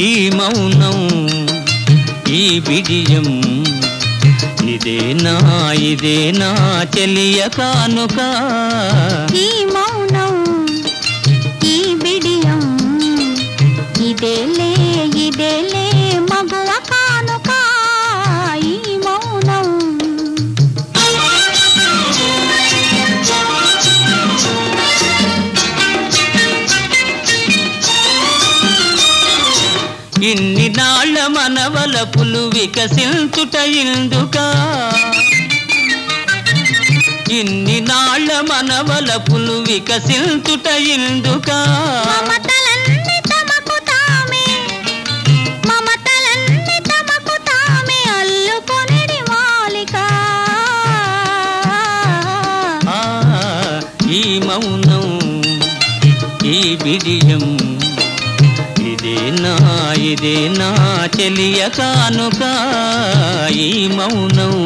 ఈ మౌనం ఈ విజయం ఇదేనా ఇదేనా చెలియ కానుక. ఈ మౌనం ఈ బిడియం ఇదేలే ఇదేలే మగువ కానుక. ఈ మౌనం. ఇన్ని నాళ్ళ మనవలపులు వికసించుట ఇందుక. ఇన్ని నాళ్ళ మనవలపులు వికసించుట ఇందుక. మాలిక. ఆ, ఈ మౌనం ఈ బిడియం ఇదేనా ఇదేనా చెలియ కానుక ఈ మౌనం.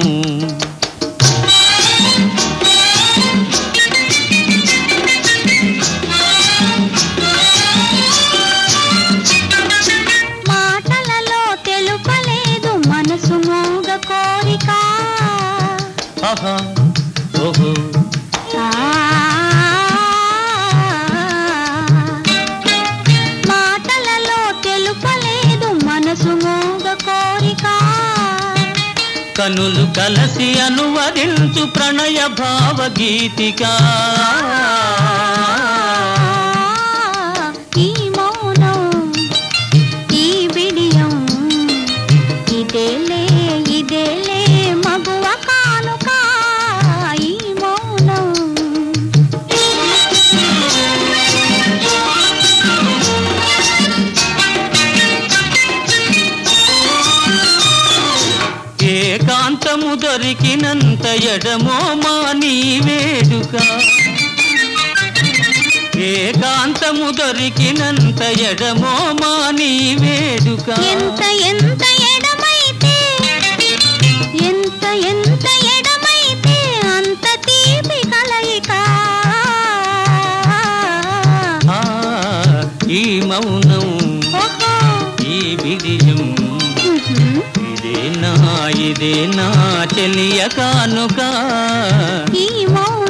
మాటలలో తెలుపలేదు మనసు మోగ కోరిక. ఆహా ఓహో. కనులు కలసి అనువదించు ప్రణయ భావగీతిక. ఈ మౌనం ఈ బిడియం ఇదేలే ఏకాంతము దొరికినంత ఎడమో మా నీ వేడుక. ఏకాంతము దొరికినంత ఎడమో మా నీ వేడుక. ఎంత ఎంత ఎడమైతే ఎంత ఎంత ఎడమైతే అంత తీపి కలయిక. ఈ మౌనం ఇదేనా ఇదేనా చెలియ కానుక ఈ మౌనం